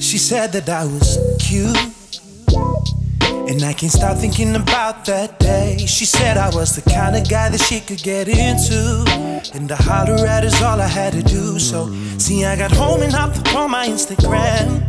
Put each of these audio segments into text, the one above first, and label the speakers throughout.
Speaker 1: She said that I was cute. And I can't stop thinking about that day. She said I was the kind of guy that she could get into. And to holler at is all I had to do. So, see, I got home and hopped up on my Instagram.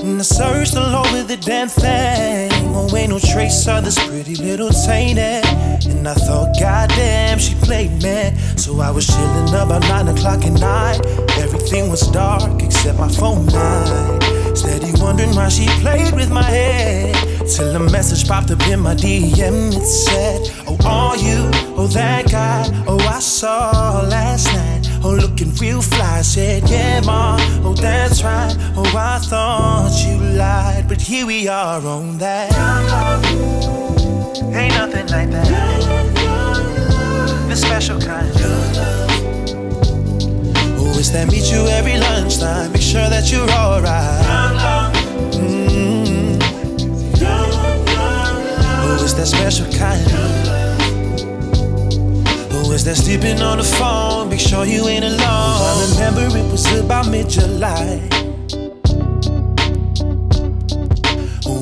Speaker 1: And I searched all over the damn thing. Ain't no trace of this pretty little tainted. And I thought, goddamn, she played me. So I was chilling about 9 o'clock at night. Everything was dark except my phone light. Steady wondering why she played with my head. Till a message popped up in my DM. It said, Oh, are you? Oh, that guy. Oh, I saw last night. Looking real fly. I said, Yeah, ma. Oh, that's right. Oh, I thought you lied. But here we are on that. Ain't nothing like that. The special kind. Oh, it's that meet you every lunchtime. Make sure that you're alright. Mm. Oh, it's that special kind. Oh, it's that sleeping on the phone. Make sure you ain't alone. I remember it was about mid July.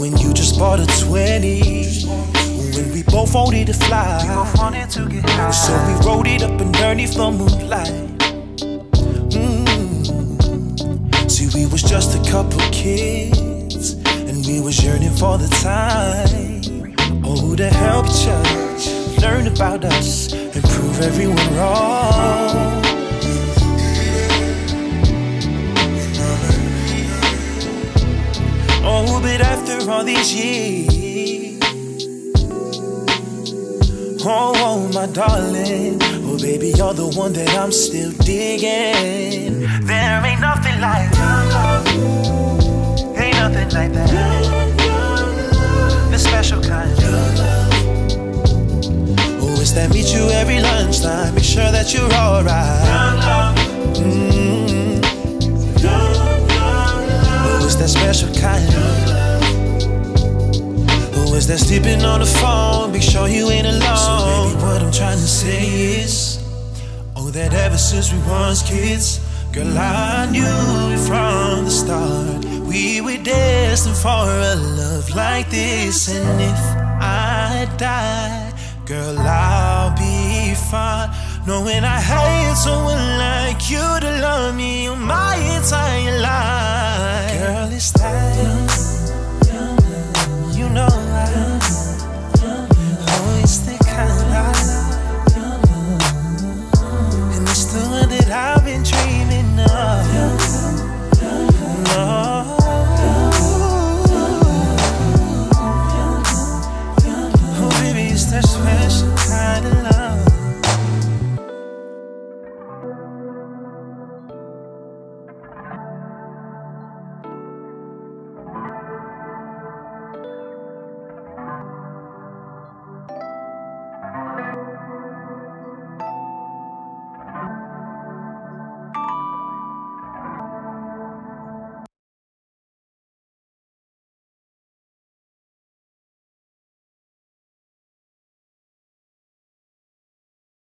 Speaker 1: When you just bought a 20. When we both wanted to fly. We both wanted to get high. So we rode it up and underneath the moonlight. Mm. See, we was just a couple kids, and we was yearning for the time. Oh, to help judge, learn about us, and prove everyone wrong. Oh, but after all these years, oh, oh, my darling, oh, baby, you're the one that I'm still digging. There ain't nothing like love, Oh, that meet you every lunchtime. Make sure that you're alright. Mm. Oh, it's that special kind. Oh, is that sleeping on the phone? Make sure you ain't alone. So, baby, what I'm trying to say is, oh, that ever since we was kids, girl, I knew it from the start. We were destined for a love like this, and if I die, girl, be fine. Knowing I hate someone like you to love me on my entire life. Girl, it's that You know I Oh, it's the kind I love And it's the one that I've been dreaming of.